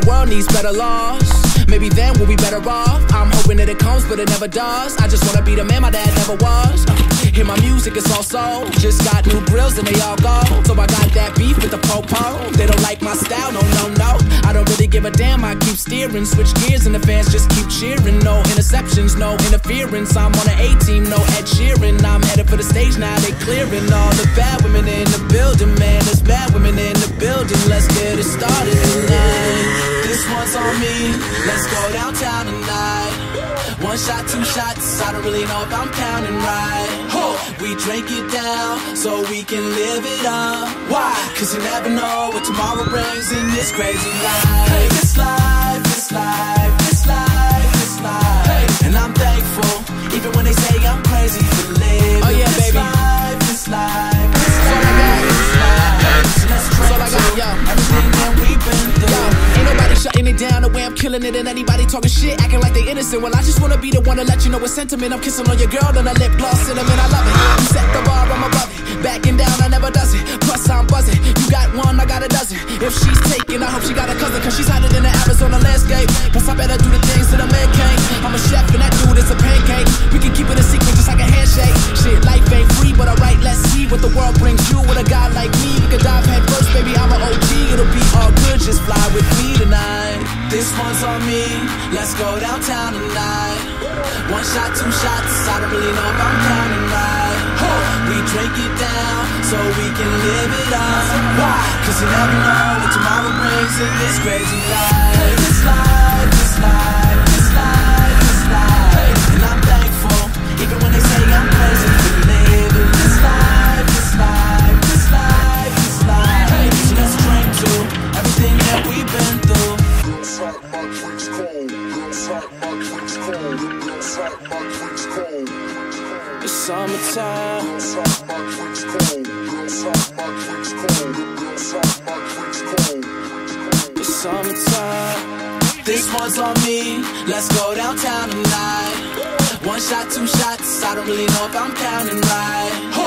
world needs better laws. Maybe then we'll be better off. I'm hoping that it comes, but it never does. I just wanna be the man my dad never was. Uh, hear my music, it's all soul. Just got new grills and they all go. So I got that beef with the popo. They don't like my style, no, no, no. I don't really give a damn, I keep steering. Switch gears and the fans just keep cheering. No interceptions, no interference. I'm on an A team, no Ed Sheeran. I'm headed for the stage now, they clearing all the bad women in the building, man. There's bad women in the building. Let's get it started tonight. This one's on me. Let's go downtown tonight. One shot, two shots. I don't really know if I'm counting right. We drink it down so we can live it up. Why? Cause you never know what tomorrow brings in this crazy life. Hey, this life, this life, killing it, and anybody talking shit, acting like they innocent. Well, I just wanna be the one to let you know it's sentiment. I'm kissing on your girl, and a lip gloss cinnamon. I love it. You set the bar, I'm above it. Backing down, I never does it. Plus, I'm buzzing. You got one, I got a dozen. If she's taken, I hope she got a cousin, cause she's hotter than the Arizona landscape. Plus, I better do the things that a man can't. I'm a chef, and that dude is a pancake. We can keep it a secret, just like a handshake. Shit, life ain't free, but alright, let's see what the world brings you. With a guy like me, we could dive head first, baby. I'm an OG, it'll be all good. Just fly with me. This one's on me, let's go downtown tonight. One shot, two shots, I don't really know if I'm counting right. We drink it down so we can live it up. Why? Cause you never know what tomorrow brings in this crazy life. Drinks cold. It's summertime. This one's on me. Let's go downtown tonight. One shot, two shots. I don't really know if I'm counting right.